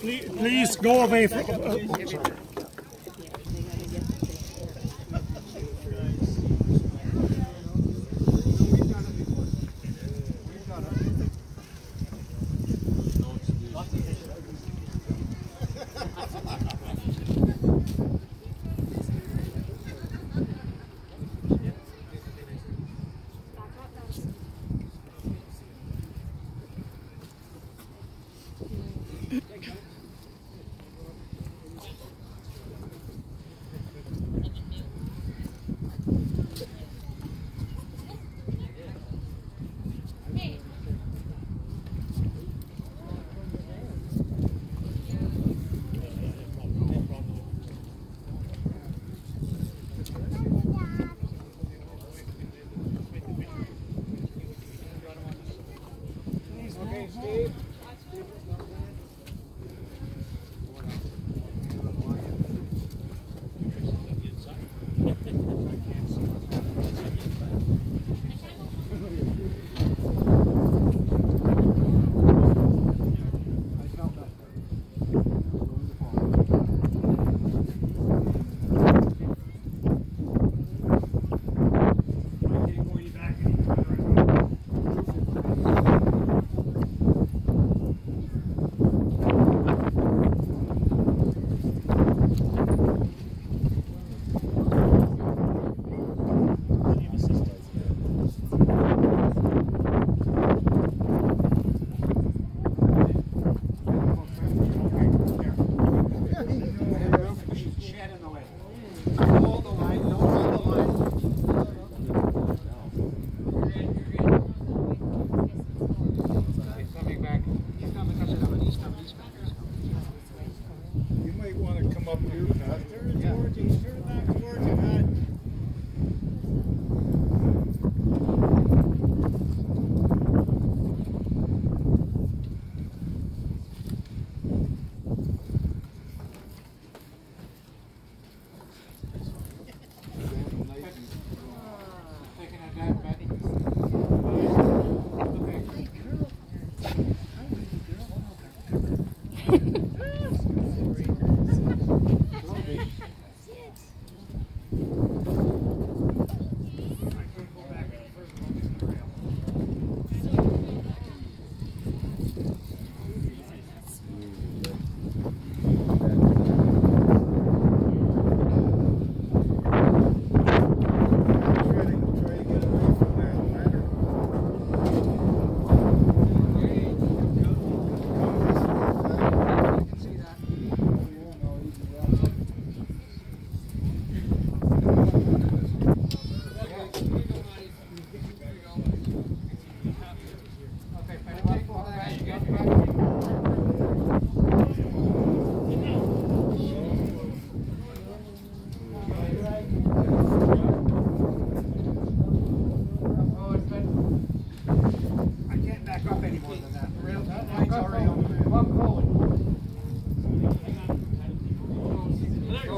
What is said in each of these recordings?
Please, please go away from. Uh, sorry. You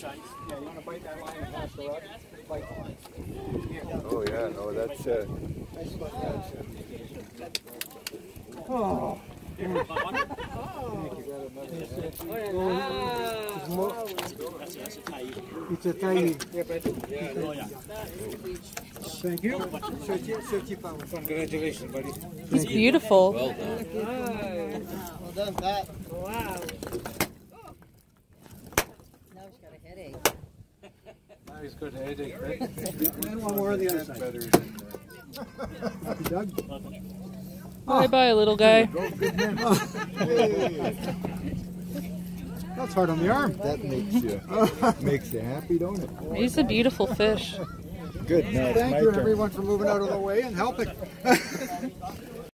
Yeah, you wanna bite that line and pass the rug? Bite the line. Oh, yeah, no, that's, uh, It's a tiny. Thank you. Congratulations, buddy. He's beautiful. Well done. Well done, Pat. Wow. Now he's got a headache. Now he's got a headache, right? and one more on the other side. Better than, Doug? Bye bye, ah. little guy. That's hard on the arm. That makes you, makes you happy, don't it? He's a beautiful fish. Good, now Thank you, turn. everyone, for moving out of the way and helping.